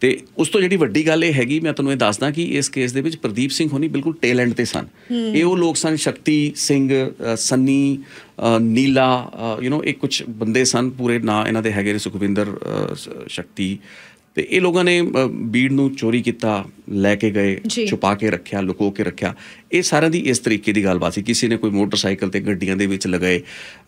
ਤੇ ਉਸ ਤੋਂ ਜਿਹੜੀ ਵੱਡੀ ਗੱਲ ਇਹ ਹੈਗੀ ਮੈਂ ਤੁਹਾਨੂੰ ਇਹ ਦੱਸਦਾ ਕਿ ਇਸ ਕੇਸ ਦੇ ਵਿੱਚ ਪ੍ਰਦੀਪ ਸਿੰਘ ਹੋਣੀ ਬਿਲਕੁਲ ਟੇਲ ਐਂਡ ਤੇ ਸਨ। ਇਹ ਉਹ ਲੋਕ ਸਨ ਸ਼ਕਤੀ ਸਿੰਘ ਸੰਨੀ ਨੀਲਾ ਯੂ نو ਇਹ ਕੁਝ ਬੰਦੇ ਸਨ ਪੂਰੇ ਨਾਂ ਇਹਨਾਂ ਦੇ ਹੈਗੇ ਨੇ ਸੁਖਵਿੰਦਰ ਸ਼ਕਤੀ ਤੇ ਇਹ ਲੋਕਾਂ ਨੇ ਬੀੜ ਨੂੰ ਚੋਰੀ ਕੀਤਾ ਲੈ ਕੇ ਗਏ। ਛੁਪਾ ਕੇ ਰੱਖਿਆ ਲੁਕੋ ਕੇ ਰੱਖਿਆ। ਇਹ ਸਾਰਿਆਂ ਦੀ ਇਸ ਤਰੀਕੇ ਦੀ ਗੱਲਬਾਤ ਸੀ ਕਿਸੇ ਨੇ ਕੋਈ ਮੋਟਰਸਾਈਕਲ ਤੇ ਗੱਡੀਆਂ ਦੇ ਵਿੱਚ ਲਗਾਏ।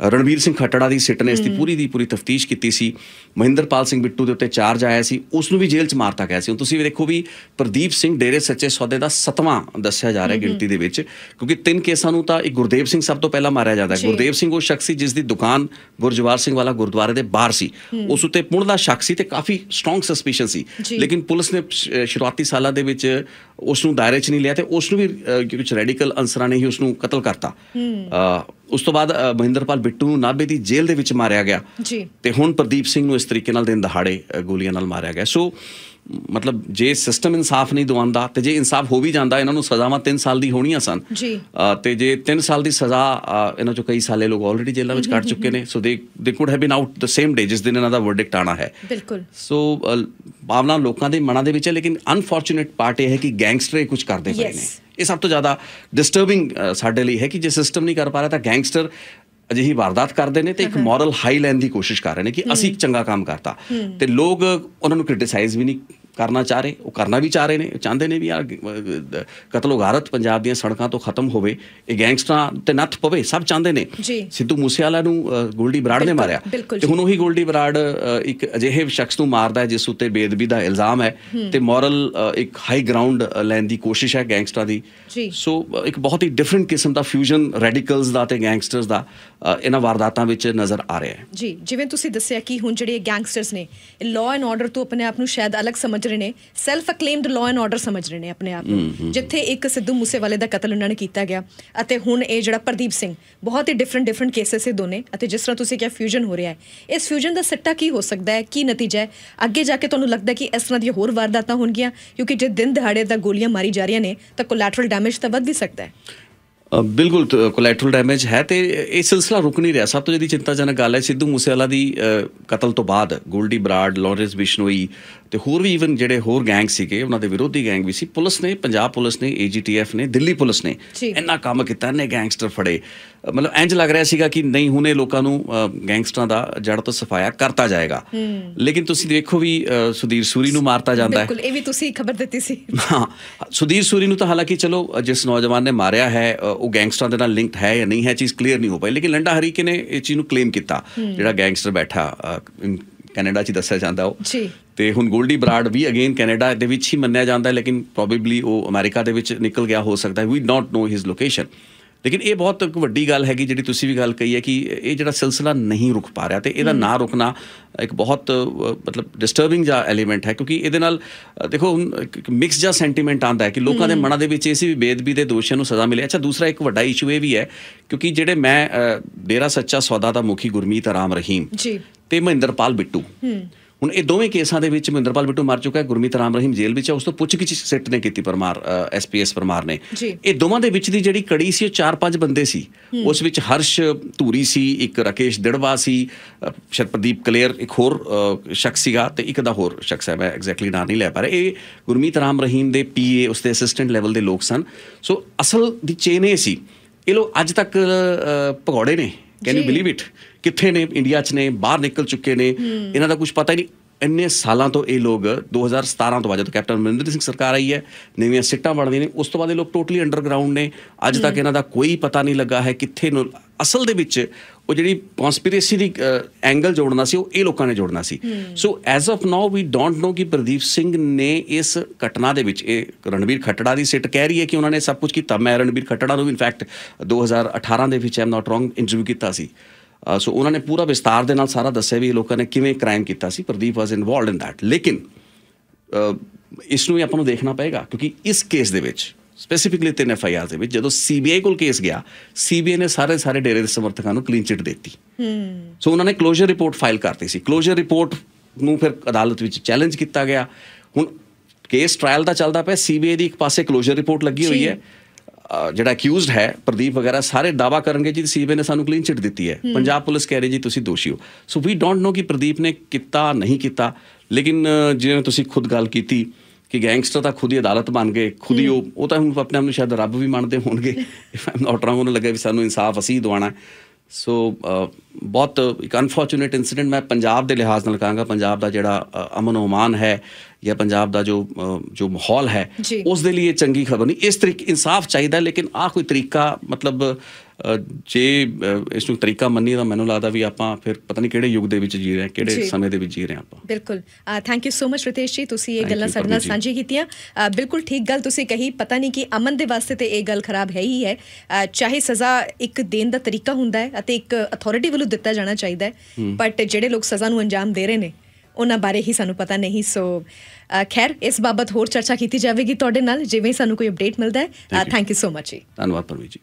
ਰਣਵੀਰ ਸਿੰਘ ਖੱਟੜਾ ਦੀ ਸਿੱਟ ਨੇ ਇਸ ਦੀ ਪੂਰੀ ਦੀ ਪੂਰੀ ਤਫਤੀਸ਼ ਕੀਤੀ ਸੀ। ਮਹਿੰਦਰਪਾਲ ਸਿੰਘ ਬਿੱਟੂ ਦੇ ਉੱਤੇ ਚਾਰਜ ਆਇਆ ਸੀ। ਉਸ ਨੂੰ ਵੀ ਜੇਲ੍ਹ 'ਚ ਮਾਰਤਾ ਗਿਆ ਸੀ। ਹੁਣ ਤੁਸੀਂ ਵੀ ਦੇਖੋ ਵੀ ਪ੍ਰਦੀਪ ਸਿੰਘ ਡੇਰੇ ਸੱਚੇ ਸੌਦੇ ਦਾ ਸਤਵਾਂ ਦੱਸਿਆ ਜਾ ਰਿਹਾ ਗਿਣਤੀ ਦੇ ਵਿੱਚ। ਕਿਉਂਕਿ ਤਿੰਨ ਕੇਸਾਂ ਨੂੰ ਤਾਂ ਇੱਕ ਗੁਰਦੇਵ ਸਿੰਘ ਸਭ ਤੋਂ ਪਹਿਲਾਂ ਮਾਰਿਆ ਜਾਂਦਾ ਹੈ। ਗੁਰਦੇਵ ਸਿੰਘ ਉਹ ਸ਼ਖਸ ਸੀ ਜਿਸ ਦੀ ਦੁਕਾਨ ਗੁਰਜਵਾਰ ਸਿੰਘ ਵਾਲਾ ਗੁਰਦੁਆਰੇ ਦੇ ਬਾਹਰ ਸੀ। ਉਸ ਉੱਤੇ ਪੁਣ ਦਾ ਸ਼ੱਕ ਸੀ ਤੇ ਕਾਫੀ ਸਟਰੋਂਗ ਸਸਪੀਸ਼ਨ ਸੀ। ਜੀ। ਲੇਕਿਨ ਪੁਲਿਸ ਨੇ ਸ਼- ਸ਼ੁਰੂਆਤੀ ਸਾਲਾਂ ਦੇ ਵਿੱਚ ਉਸ ਨੂੰ ਦਾਇਰੇ 'ਚ ਨਹੀਂ ਲਿਆ ਤੇ ਉਸ ਨੂੰ ਵੀ ਕੁਝ ਰੈਡੀਕਲ ਅਨਸਰਾਂ ਨੇ ਹੀ ਉਸ ਨੂੰ ਕਤਲ ਕਰਤਾ। ਉਸ ਤੋਂ ਬਾਅਦ ਮਹਿੰਦਰਪਾਲ ਬਿੱਟੂ ਨੂੰ ਨਾਭੇ ਦੀ ਜੇਲ੍ਹ ਦੇ ਵਿੱਚ ਮਾਰਿਆ ਗਿਆ। ਜੀ। ਤੇ ਹੁਣ ਪ੍ਰਦੀਪ ਸਿੰਘ ਨੂੰ ਇਸ ਤਰੀਕੇ ਨਾਲ ਦਿਨ ਦਹਾੜੇ ਗੋਲੀਆਂ ਨਾਲ ਮਾਰਿਆ ਗਿਆ। ਸੋ ਮਤਲਬ ਜੇ ਸਿਸਟਮ ਇਨਸਾਫ ਨਹੀਂ ਦਵਾਉਂਦਾ ਤੇ ਜੇ ਇਨਸਾਫ ਹੋ ਵੀ ਜਾਂਦਾ ਇਹਨਾਂ ਨੂੰ ਸਜ਼ਾਵਾਂ 3 ਸਾਲ ਦੀ ਹੋਣੀਆਂ ਸਨ। ਜੀ। ਤੇ ਜੇ 3 ਸਾਲ ਦੀ ਸਜ਼ਾ ਇਹਨਾਂ ਚੋਂ ਕਈ ਸਾਲੇ ਲੋਕ ਆਲਰੇਡੀ ਜੇਲ੍ਹਾਂ ਵਿੱਚ ਕੱਟ ਚੁੱਕੇ ਨੇ। So they they could have been out the same day ਜਿਸ ਦਿਨ ਇਹਨਾਂ ਦਾ ਵਰਡਿਕਟ ਆਣਾ ਹੈ। ਬਿਲਕੁਲ। ਸੋ ਭਾਵਨਾ ਲੋਕਾਂ ਦੇ ਮਨਾਂ ਦੇ ਵਿੱਚ ਹੈ ਲੇਕਿਨ ਅਨਫੋਰਚੂਨੇਟ ਪਾਰਟ ਇਹ ਹੈ ਕਿ ਗੈਂਗਸਟਰ ਇਹ ਕੁਝ ਕਰਦੇ ਪਏ. ਨੇ। ਇਹ ਸਭ ਤੋਂ ਜ਼ਿਆਦਾ ਡਿਸਟਰਬਿੰਗ ਸਾਡੇ ਲਈ ਹੈ ਕਿ ਜੇ ਸਿਸਟਮ ਨਹੀਂ ਕਰ ਪਾ ਰਿਹਾ ਤਾਂ ਗੈਂਗਸਟਰ ਅਜਿਹੀ ਵਾਰਦਾਤ ਕਰਦੇ ਨੇ ਤੇ ਇੱਕ ਮੋਰਲ ਹਾਈ ਲੈਣ ਦੀ ਕੋਸ਼ਿਸ਼ ਕਰ ਰਹੇ ਨੇ ਕਿ ਅਸੀਂ ਇੱਕ ਚੰਗਾ ਕੰਮ ਕਰਤਾ। ਤੇ ਲੋਕ ਉਹਨਾਂ ਨੂੰ ਕ੍ਰਿਟਿਸਾਈਜ਼ ਵੀ ਨਹੀਂ ਕਰਨਾ ਚਾਹ ਰਹੇ ਉਹ ਕਰਨਾ ਵੀ ਚਾਹ ਰਹੇ ਨੇ ਚਾਹੁੰਦੇ ਨੇ ਵੀ ਯਾਰ ਕਤਲੋ ਗਾਰਤ ਪੰਜਾਬ ਦੀਆਂ ਸੜਕਾਂ ਤੋਂ ਖਤਮ ਹੋਵੇ ਇਹ ਗੈਂਗਸਟਰਾਂ ਤੇ ਨੱਥ ਪਵੇ ਸਭ ਚਾਹੁੰਦੇ ਨੇ। ਸਿੱਧੂ ਮੂਸੇਵਾਲਾ ਨੂੰ ਗੋਲਡੀ ਬਰਾੜ ਨੇ ਮਾਰਿਆ ਤੇ। ਹੁਣ ਉਹੀ ਗੋਲਡੀ ਬਰਾੜ ਇੱਕ ਅਜਿਹੇ ਸ਼ਖਸ ਨੂੰ ਮਾਰਦਾ ਹੈ ਜਿਸ ਉੱਤੇ ਬੇਦਬੀ ਦਾ ਇਲਜ਼ਾਮ ਹੈ ਤੇ ਮੋਰਲ ਇੱਕ ਹਾਈ ਗਰਾਊਂਡ ਲੈਣ ਦੀ ਕੋਸ਼ਿਸ਼ ਹੈ ਗੈਂਗਸਟਰਾਂ ਦੀ। ਸੋ ਇੱਕ ਬਹੁਤ ਹੀ ਡਿਫਰੈਂਟ ਕਿਸਮ ਦਾ ਫਿਊਜ਼ਨ ਰੈਡੀਕਲਸ ਦਾ ਤੇ ਗੈਂਗਸਟਰਸ ਦਾ ਇਹਨਾਂ ਵਾਰਦਾਤਾਂ ਵਿੱਚ ਨਜ਼ਰ ਆ ਰਿਹਾ ਹੈ ਜੀ ਜਿਵੇਂ ਤੁਸੀਂ ਦੱਸਿਆ ਕਿ ਹੁਣ ਜਿਹੜੇ ਗੈਂਗਸਟਰਸ ਨੇ ਲਾਅ ਐਂਡ ਆਰਡਰ ਤੋਂ ਆਪਣੇ ਆਪ ਨੂੰ ਸ਼ਾਇਦ ਅਲੱਗ ਸਮਝ ਰਹੇ ਨੇ self acclaimed law and order ਸਮਝ ਰਹੇ ਨੇ ਆਪਣੇ ਆਪ ਨੂੰ। ਜਿੱਥੇ ਇੱਕ ਸਿੱਧੂ ਮੂਸੇਵਾਲੇ ਦਾ ਕਤਲ ਉਹਨਾਂ ਨੇ ਕੀਤਾ ਗਿਆ ਅਤੇ ਹੁਣ ਇਹ ਜਿਹੜਾ ਪ੍ਰਦੀਪ ਸਿੰਘ ਬਹੁਤ ਹੀ ਡਿਫਰੈਂਟ ਡਿਫਰੈਂਟ ਕੇਸਸ ਇਹ ਦੋਨੇ ਅਤੇ ਜਿਸ ਤਰ੍ਹਾਂ ਤੁਸੀਂ ਕਿਹਾ ਫਿਊਜ਼ਨ ਹੋ ਰਿਹਾ ਹੈ। ਇਸ ਫਿਊਜ਼ਨ ਦਾ ਸੱਟਾ ਕੀ ਹੋ ਸਕਦਾ ਹੈ? ਕੀ ਨਤੀਜਾ ਹੈ? ਅੱਗੇ ਜਾ ਕੇ ਤੁਹਾਨੂੰ ਲੱਗਦਾ ਕਿ ਇਸ ਤਰ੍ਹਾਂ ਦੀਆਂ ਹੋਰ ਵਾਰਦਾਤਾਂ ਹੋਣਗੀਆਂ ਕਿਉਂਕਿ ਜੇ ਦਿਨ ਦਿਹਾੜੇ ਦਾ ਗੋਲੀਆਂ ਮਾਰੀ ਜਾ ਰਹੀਆਂ ਨੇ ਤਾਂ ਕੋਲੈਟਰਲ ਡੈਮੇਜ ਤਾਂ ਵੱਧ ਵੀ ਸਕਦਾ ਹੈ। ਬਿਲਕੁਲ ਕੋਲੈਟਰਲ ਡੈਮੇਜ ਹੈ ਤੇ ਇਹ ਸਿਲਸਿਲਾ ਰੁਕ ਨਹੀਂ ਰਿਹਾ। ਸਭ ਤੋਂ ਜਿਹੜੀ ਚਿੰਤਾਜਨਕ ਗੱਲ ਹੈ ਸਿੱਧੂ ਮੂਸੇਵਾਲਾ ਦੀ ਕਤਲ ਤੋਂ ਬਾਅਦ ਗੋਲਡੀ ਬਰਾਡ ਲਾਰੈਂਸ ਬਿਸ਼ਨੋਈ ਤੇ ਹੋਰ ਵੀ ਇਵਨ ਜਿਹੜੇ ਹੋਰ ਗੈਂਗ ਸੀਗੇ ਉਹਨਾਂ ਦੇ ਵਿਰੋਧੀ ਗੈਂਗ ਵੀ ਸੀ ਪੁਲਿਸ ਨੇ ਪੰਜਾਬ ਪੁਲਿਸ ਨੇ ਏਜੀਟੀਐਫ ਨੇ ਦਿੱਲੀ ਪੁਲਿਸ ਨੇ। ਇੰਨਾ ਕੰਮ ਕੀਤਾ ਨੇ ਗੈਂਗਸਟਰ ਫੜੇ। ਮਤਲਬ ਇੰਜ ਲੱਗ ਰਿਹਾ ਸੀਗਾ ਕਿ ਨਹੀਂ ਹੁਣ ਲੋਕਾਂ ਨੂੰ ਗੈਂਗਸਟਰਾਂ ਦਾ ਜੜ ਤੋਂ ਸਫਾਇਆ ਕਰਤਾ ਜਾਏਗਾ। ਲੇਕਿਨ ਤੁਸੀਂ ਦੇਖੋ ਵੀ ਸੁਧੀਰ ਸੂਰੀ ਨੂੰ ਮਾਰਤਾ ਜਾਂਦਾ ਹੈ। ਬਿਲਕੁਲ ਇਹ ਵੀ ਤੁਸੀਂ ਖਬਰ ਦਿੱਤੀ ਸੀ। ਹਾਂ ਸੁਧੀਰ ਸੂਰੀ ਨੂੰ ਤਾਂ ਹਾਲਾਂਕਿ ਚਲੋ ਜਿਸ ਨੌਜਵਾਨ ਨੇ ਮਾਰਿਆ ਹੈ ਉਹ ਗੈਂਗਸਟਰਾਂ ਦੇ ਨਾਲ ਲਿੰਕਡ ਹੈ ਜਾਂ ਨਹੀਂ ਹੈ ਚੀਜ਼ ਕਲੀਅਰ ਨਹੀਂ ਹੋ ਪਾਈ। ਲੇਕਿਨ ਲੰਡਾ ਹਰੀਕੇ ਨੇ ਇਹ ਚੀਜ਼ ਨੂੰ ਕਲੇਮ ਕੀਤਾ ਜਿਹੜਾ ਗੈਂਗਸਟਰ ਬੈਠਾ ਕੈਨੇਡਾ 'ਚ ਦੱਸਿਆ ਜਾਂਦਾ ਉਹ। ਜੀ। ਤੇ ਹੁਣ ਗੋਲਡੀ ਬਰਾਡ ਵੀ ਅਗੇਨ ਕੈਨੇਡਾ ਦੇ ਵਿੱਚ ਹੀ ਮੰਨਿਆ ਜਾਂਦਾ ਹੈ ਲੇਕਿਨ ਪ੍ਰੋਬੇਬਲੀ ਉਹ ਅਮਰੀਕਾ ਦੇ ਵਿੱਚ ਨਿਕਲ ਗਿਆ ਹੋ ਸਕਦਾ ਹੈ ਵੀ ਨਾਟ ਨੋ ਹਿਸ ਲੋਕੇਸ਼ਨ ਲੇਕਿਨ ਇਹ ਬਹੁਤ ਇੱਕ ਵੱਡੀ ਗੱਲ ਹੈਗੀ ਜਿਹੜੀ ਤੁਸੀਂ ਵੀ ਗੱਲ ਕਹੀ ਹੈ ਕਿ ਇਹ ਜਿਹੜਾ ਸਿਲਸਿਲਾ ਨਹੀਂ ਰੁਕ ਪਾ ਰਿਹਾ ਤੇ ਇਹਦਾ ਨਾ ਰੁਕਣਾ ਇੱਕ ਬਹੁਤ ਮਤਲਬ ਡਿਸਟਰਬਿੰਗ ਜਿਹਾ ਐਲੀਮੈਂਟ ਹੈ ਕਿਉਂਕਿ ਇਹਦੇ ਨਾਲ ਦੇਖੋ ਮਿਕਸ ਜਿਹਾ ਸੈਂਟੀਮੈਂਟ ਆਂਦਾ ਹੈ ਕਿ ਲੋਕਾਂ ਦੇ ਮਨਾਂ ਦੇ ਵਿੱਚ ਇਹ ਸੀ ਵੀ ਬੇਦਬੀ ਦੇ ਦੋਸ਼ੀਆਂ ਨੂੰ ਸਜ਼ਾ ਮਿਲੇ। ਅੱਛਾ ਦੂਸਰਾ ਇੱਕ ਵੱਡਾ ਇਸ਼ੂ ਇਹ ਵੀ ਹੈ ਕਿਉਂਕਿ ਜਿਹੜੇ ਮੈਂ ਡੇਰਾ ਸੱਚਾ ਸੌਦਾ ਦਾ ਮੁਖੀ ਗੁਰਮੀਤ ਆਰਾਮ ਰਹੀਮ ਜੀ। ਤੇ ਮਹਿੰਦਰਪਾਲ ਬਿੱਟੂ ਹੁਣ ਇਹ ਦੋਵੇਂ ਕੇਸਾਂ ਦੇ ਵਿੱਚ ਮਹਿੰਦਰਪਾਲ ਬਿੱਟੂ ਮਰ ਚੁੱਕਾ ਹੈ ਗੁਰਮੀਤ ਰਾਮ ਰਹੀਮ ਜੇਲ੍ਹ ਵਿੱਚ ਹੈ ਉਸ ਤੋਂ ਪੁੱਛਗਿੱਛ ਸਿੱਟ ਨੇ ਕੀਤੀ ਪਰਮਾਰ ਐਸਪੀਐਸ ਪਰਮਾਰ ਨੇ। ਇਹ ਦੋਵਾਂ ਦੇ ਵਿੱਚ ਦੀ ਜਿਹੜੀ ਕੜੀ ਸੀ ਉਹ ਚਾਰ ਪੰਜ ਬੰਦੇ ਸੀ। ਉਸ ਵਿੱਚ ਹਰਸ਼ ਧੂਰੀ ਸੀ ਇੱਕ ਰਕੇਸ਼ ਦਿੜਵਾ ਸੀ ਪ੍ਰਦੀਪ ਕਲੇਰ ਇੱਕ ਹੋਰ ਸ਼ਖਸ ਸੀਗਾ ਤੇ ਇੱਕ ਦਾ ਹੋਰ ਸ਼ਖਸ ਹੈ ਮੈਂ ਐਗਜ਼ੈਕਟਲੀ ਨਾਂ ਨਹੀਂ ਲੈ ਪਾ ਰਿਹਾ। ਇਹ ਗੁਰਮੀਤ ਰਾਮ ਰਹੀਮ ਦੇ ਪੀਏ ਉਸ ਦੇ ਅਸਿਸਟੈਂਟ ਲੈਵਲ ਦੇ ਲੋਕ ਸਨ। ਸੋ ਅਸਲ ਦੀ ਚੇਨ ਇਹ ਸੀ ਇਹ ਲੋਕ ਅੱਜ ਤੱਕ ਭਗੌੜੇ ਨੇ ਕੈਨ ਯੂ। ਬਿਲੀਵ ਇਟ ਕਿੱਥੇ ਨੇ ਇੰਡੀਆ 'ਚ ਨੇ ਬਾਹਰ ਨਿਕਲ ਚੁੱਕੇ ਨੇ। ਇਹਨਾਂ ਦਾ ਕੁਝ ਪਤਾ ਹੀ ਨਹੀਂ। ਇੰਨੇ ਸਾਲਾਂ ਤੋਂ ਇਹ ਲੋਕ 2017 ਤੋਂ ਬਾਅਦ ਜਦੋਂ ਕੈਪਟਨ ਅਮਰਿੰਦਰ ਸਿੰਘ ਸਰਕਾਰ ਆਈ ਹੈ ਨਵੀਆਂ ਸਿੱਟਾਂ ਬਣਦੀਆਂ ਨੇ ਉਸ ਤੋਂ ਬਾਅਦ ਇਹ ਲੋਕ ਟੋਟਲੀ ਅੰਡਰਗਰਾਉਂਡ ਨੇ। ਅੱਜ ਤੱਕ ਇਹਨਾਂ ਦਾ ਕੋਈ ਪਤਾ ਨਹੀਂ ਲੱਗਾ ਹੈ ਕਿੱਥੇ ਨੂੰ। ਅਸਲ ਦੇ ਵਿੱਚ ਉਹ ਜਿਹੜੀ ਕਨਸਪੀਰੇਸੀ ਦੀ ਐਂਗਲ ਜੋੜਨਾ ਸੀ ਉਹ ਇਹ ਲੋਕਾਂ ਨੇ ਜੋੜਨਾ ਸੀ। So as of now we don't know ਕਿ ਪ੍ਰਦੀਪ ਸਿੰਘ ਨੇ ਇਸ ਘਟਨਾ ਦੇ ਵਿੱਚ ਇਹ ਰਣਵੀਰ ਖੱਟੜਾ ਦੀ ਸਿੱਟ ਕਹਿ ਰਹੀ ਹੈ ਕਿ ਉਹਨਾਂ ਨੇ ਸਭ ਕੁਝ ਕੀਤਾ। ਮੈਂ ਰਣਵੀਰ ਖੱਟੜਾ ਨੂੰ ਇਨਫੈਕਟ 2018 ਦੇ ਵਿੱਚ ਆਮ ਨਾਟ ਰੋਂਗ ਇੰਟਰਵਿਊ ਕੀਤਾ ਸੀ। ਸੋ ਉਹਨਾਂ ਨੇ ਪੂਰਾ ਵਿਸਤਾਰ ਦੇ ਨਾਲ ਸਾਰਾ ਦੱਸਿਆ ਵੀ ਇਹ ਲੋਕਾਂ ਨੇ ਕਿਵੇਂ ਕ੍ਰਾਈਮ ਕੀਤਾ ਸੀ Pradeep was involved in that ਲੇਕਿਨ ਇਸ ਨੂੰ ਵੀ ਆਪਾਂ ਨੂੰ ਦੇਖਣਾ ਪਏਗਾ ਕਿਉਂਕਿ ਇਸ ਕੇਸ ਦੇ ਵਿੱਚ ਸਪੈਸੀਫਿਕਲੀ ਤਿੰਨ ਐਫ ਆਈ ਆਰ ਦੇ ਵਿੱਚ ਜਦੋਂ ਸੀਬੀਆਈ ਕੋਲ ਕੇਸ ਗਿਆ ਸੀਬੀਆਈ ਨੇ ਸਾਰੇ ਸਾਰੇ ਡੇਰੇ ਦੇ ਸਮਰਥਕਾਂ ਨੂੰ ਕਲੀਨ ਚਿੱਟ ਦਿੱਤੀ। ਸੋ ਉਹਨਾਂ ਨੇ ਕਲੋਜ਼ਰ ਰਿਪੋਰਟ ਫਾਈਲ ਕਰਤੀ ਸੀ। ਕਲੋਜ਼ਰ ਰਿਪੋਰਟ ਨੂੰ ਫਿਰ ਅਦਾਲਤ ਵਿੱਚ ਚੈਲੰਜ ਕੀਤਾ ਗਿਆ। ਹੁਣ ਕੇਸ ਟ੍ਰਾਇਲ ਦਾ ਚੱਲਦਾ ਪਿਆ ਸੀਬੀਆਈ ਦੀ ਇੱਕ ਪਾਸੇ ਕਲੋਜ਼ਰ ਰਿਪੋਰਟ ਲੱਗੀ ਹੋਈ। ਹੈ। ਜਿਹੜਾ ਅਕਿਊਜ਼ਡ ਹੈ ਪ੍ਰਦੀਪ ਵਗੈਰਾ ਸਾਰੇ ਦਾਵਾ ਕਰਨਗੇ ਜੀ ਸੀਬੀਆਈ ਨੇ ਸਾਨੂੰ ਕਲੀਨ ਚਿੱਟ ਦਿੱਤੀ ਹੈ। ਪੰਜਾਬ ਪੁਲਿਸ ਕਹਿ ਰਹੀ ਜੀ ਤੁਸੀਂ ਦੋਸ਼ੀ ਹੋ। ਸੋ ਵੀ ਡੋਂਟ ਨੋ ਕਿ ਪ੍ਰਦੀਪ ਨੇ ਕੀਤਾ ਨਹੀਂ ਕੀਤਾ। ਲੇਕਿਨ ਜਿਵੇਂ ਤੁਸੀਂ ਖੁਦ ਗੱਲ ਕੀਤੀ ਕਿ ਗੈਂਗਸਟਰ ਤਾਂ ਖੁਦ ਹੀ ਅਦਾਲਤ ਬਣ ਗਏ ਖੁਦ ਹੀ ਉਹ ਉਹ ਤਾਂ ਹੁਣ ਆਪਣੇ ਆਪ ਨੂੰ ਸ਼ਾਇਦ ਰੱਬ ਵੀ ਮੰਨਦੇ ਹੋਣਗੇ। ਇਫ ਆਮ ਨਾਟ ਰੋਂਗ ਉਹਨੂੰ ਲੱਗਾ ਵੀ ਸਾਨੂੰ ਇਨਸਾਫ ਅਸੀਂ ਦਿਵਾਉਣਾ ਹੈ। ਸੋ ਬਹੁਤ ਇੱਕ ਅਨਫੋਰਚੂਨੇਟ ਇਨਸੀਡੈਂਟ ਮੈਂ ਪੰਜਾਬ ਦੇ ਲਿਹਾਜ਼ ਨਾਲ ਕਹਾਂਗਾ। ਪੰਜਾਬ ਦਾ ਜਿਹੜਾ ਅਮਨ ਓਮਾਨ ਹੈ ਜਾਂ ਪੰਜਾਬ ਦਾ ਜੋ ਜੋ ਮਾਹੌਲ ਹੈ। ਉਸ ਦੇ ਲਈ ਇਹ ਚੰਗੀ ਖਬਰ ਨਹੀਂ ਇਸ ਤਰੀਕੇ ਇਨਸਾਫ ਚਾਹੀਦਾ ਲੇਕਿਨ ਆ ਕੋਈ ਤਰੀਕਾ ਮਤਲਬ ਜੇ ਇਸ ਨੂੰ ਤਰੀਕਾ ਮੰਨੀਏ ਤਾਂ ਮੈਨੂੰ ਲੱਗਦਾ ਵੀ ਆਪਾਂ ਫਿਰ ਪਤਾ ਨਹੀਂ ਕਿਹੜੇ ਯੁੱਗ ਦੇ ਵਿੱਚ ਜੀ ਰਹੇ ਹਾਂ ਕਿਹੜੇ। ਸਮੇਂ ਦੇ ਵਿੱਚ ਜੀ ਰਹੇ ਹਾਂ ਆਪਾਂ ਬਿਲਕੁਲ thank you so much Ritesh ji ਤੁਸੀਂ ਇਹ ਗੱਲਾਂ ਸਾਡੇ ਨਾਲ। ਸਾਂਝੀ ਕੀਤੀਆਂ ਬਿਲਕੁਲ ਠੀਕ ਗੱਲ ਤੁਸੀਂ ਕਹੀ ਪਤਾ ਨਹੀਂ ਕਿ ਅਮਨ ਦੇ ਵਾਸਤੇ ਤੇ ਇਹ ਗੱਲ ਖਰਾਬ ਹੈ ਹੀ ਹੈ ਚਾਹੇ ਸਜ਼ਾ ਇੱਕ ਦੇਣ ਦਾ ਤਰੀਕਾ ਹੁੰਦਾ ਹੈ ਅਤੇ ਇੱਕ ਅਥਾਰਟੀ ਵੱਲੋਂ ਦਿੱਤਾ ਜਾਣਾ ਚਾਹੀਦਾ ਹੈ ਬਟ ਜਿਹੜੇ ਲੋਕ ਸਜ਼ਾ ਨੂੰ ਅੰਜਾਮ ਦੇ ਰਹੇ ਨੇ ਉਹਨਾਂ ਬਾਰੇ ਹੀ ਸਾਨੂੰ ਪਤਾ ਨਹੀਂ ਸੋ ਖੈਰ ਇਸ ਬਾਬਤ ਹੋਰ ਚਰਚਾ ਕੀਤੀ ਜਾਵੇਗੀ ਤੁਹਾਡੇ ਨਾਲ ਜਿਵੇਂ ਸਾਨੂੰ ਕੋਈ ਅਪਡੇਟ ਮਿਲਦਾ ਹੈ. ਥੈਂਕ ਯੂ ਸੋ ਮਚ ਜੀ। ਧੰਨਵਾਦ ਪਰਮੀਤ ਜੀ।